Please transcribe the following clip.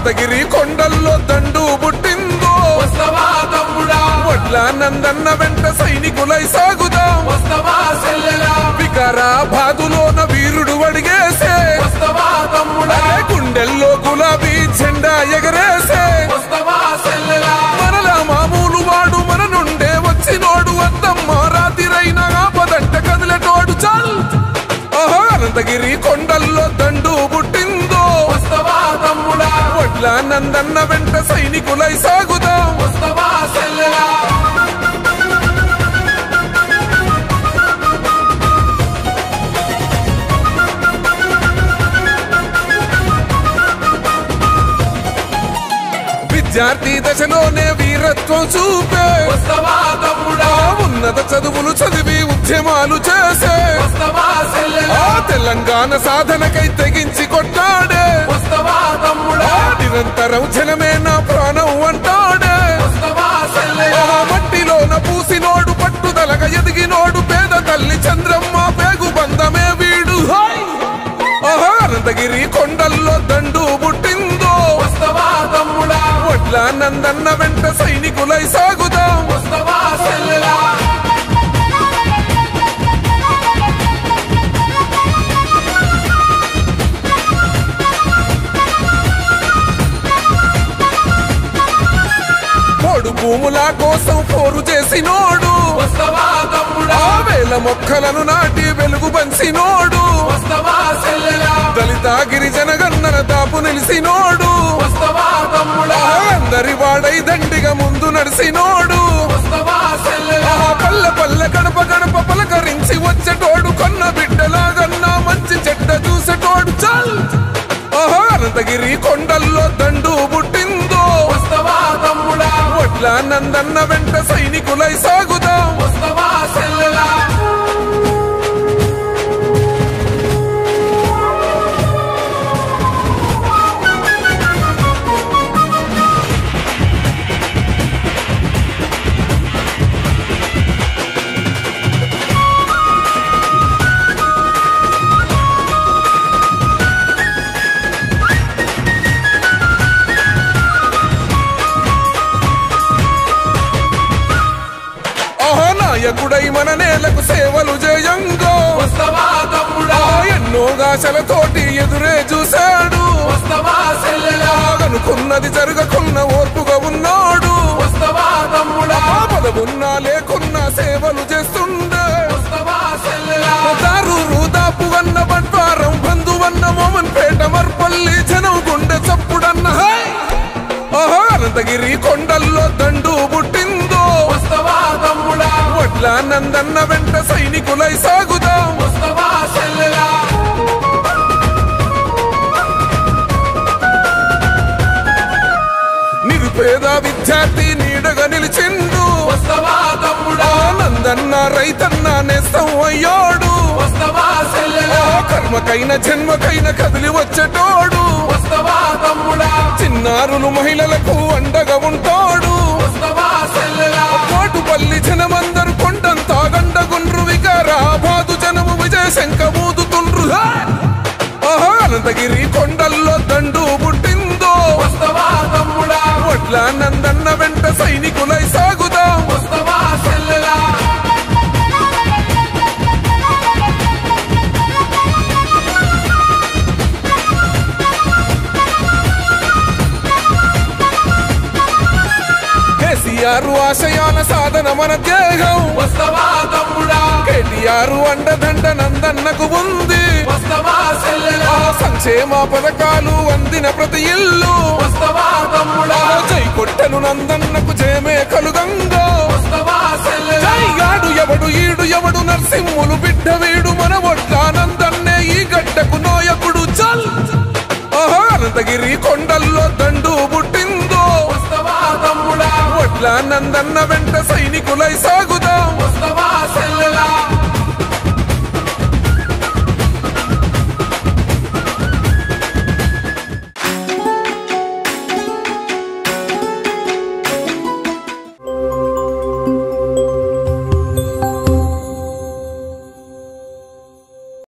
అనంతగిరి కొండల్లో దండు పుట్టిందో. వడ్ల నందన్న వెంట సైనికులై సాగుదాం. వికారాబాదులోన వీరుడు అడిగేసే. గుండెల్లో గులాబీ జెండా ఎగరేసే. మనలా మామూలు వాడు మన నుండే వచ్చినోడు. అద్దమ్మ రాతిరైన ఆపదంట కదిలటోడు చల్. అనంతగిరి కొండల్లో దండు వడ్ల నందన్న వెంట సైనికులై సాగుదాం. విద్యార్థి దశలోనే వీరత్వం చూపే. ఉన్నత చదువులు చదివి ఉద్యమాలు చేసే. తెలంగాణ సాధనకై తెగించి నిరంతరం జనమే నా ప్రాణం అంటాడే. మట్టిలోన పూసినోడు పట్టుదలగా ఎదిగినోడు పేద తల్లి చంద్రమ్మ పేగు బంధమే వీడు. అనంతగిరి కొండల్లో దండు పుట్టిందో. వస్తవా తమ్ముడా వడ్ల నందన్న భూముల కోసం పోరు చేసినోడు. వేల మొక్కలను నాటి వెలుగు పంచినోడు. దళిత గిరిజన గన్నర తాపు నిలిసినోడు. అందరి వాడై దండిగా ముందు నడిసినోడు. పల్లె పల్లె గడప గడప పలకరించి వచ్చేటోడు. కొన్న బిడ్డలాగన్నా మంచి చెడ్డ చూసేటోడు. చల్! అనంతగిరి కొండల్లో వెంట సైనికులై సాగు నాయకుడై మన నేలకు సేవలు చేయంగో ఆ ఎన్నో గాశలతోటి ఎదురే చూశాడు. అనుకున్నది జరగకున్న ఓర్పుగా ఉన్నాడు. పదవున్నా లేకున్నా సేవలు చేస్తుండే. వస్తవా సెల్లెలా? దారూరు దాపు అన్న బంట్వారం బంధువన్న మోమన్ పేట మర్పల్లి జనం గుండె చప్పుడన్న అనంతగిరి కొండల్లో దండు నందన్న వెంట సైనికులై సాగుదాం. నిరుపేద విద్యార్థి నీడగా నిలిచిండు. ఆనందన్న రైతన్న నేస్తం అయ్యాడు. కర్మకైన జన్మకైన కదిలి వచ్చేటోడు. చిన్నారులు మహిళలకు అండగా ఉంటాడు. కోటుపల్లి జనమందరు శంఖ ఊదుతుండ్రు హా! ఆహా అనంతగిరి కొండల్లో దండు పుట్టిందో. వడ్ల నందన్న వెంట సైనికులై సాగుదాం. కేసీఆర్ ఆశయాల సాధన మన తమ్ముడా కేటీఆర్ అండదండ నందన్నకు ఉంది. సంక్షేమ పథకాలు అందిన ప్రతి ఇల్లు. జై కొట్టను నందన్నకు జయమే కలుగంగా. జైగాడు ఎవడు ఈడు ఎవడు నర్సింహులు బిడ్డ వీడు మన ఒడ్ల నందన్నే ఈ గడ్డకు నోయకుడు చల్. ఆహా అనంతగిరి కొండల్లో దండు పుట్టిందో. వస్తవా నందన్న వెంట సైనికులై సాగు